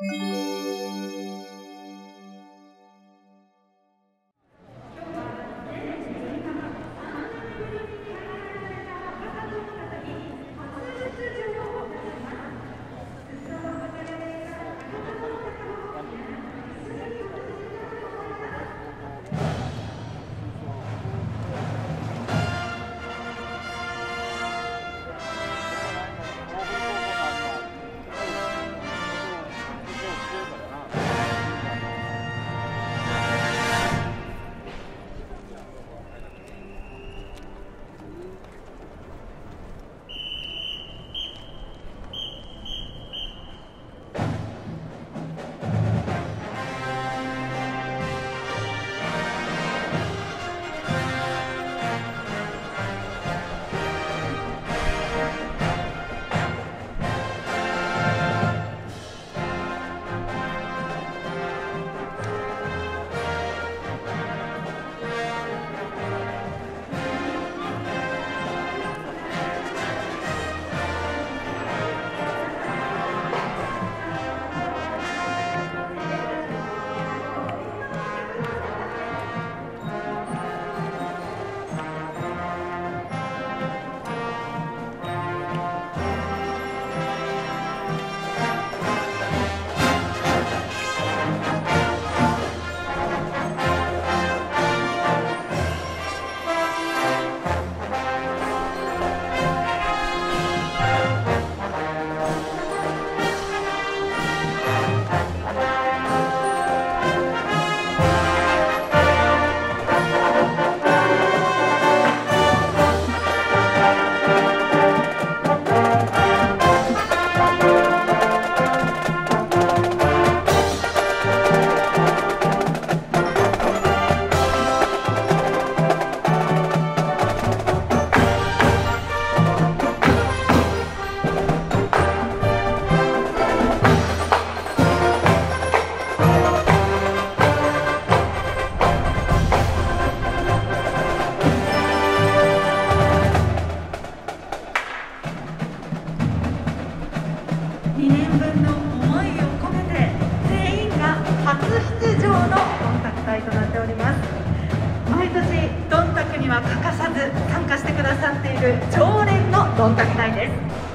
うん。ている常連のどんたく隊です。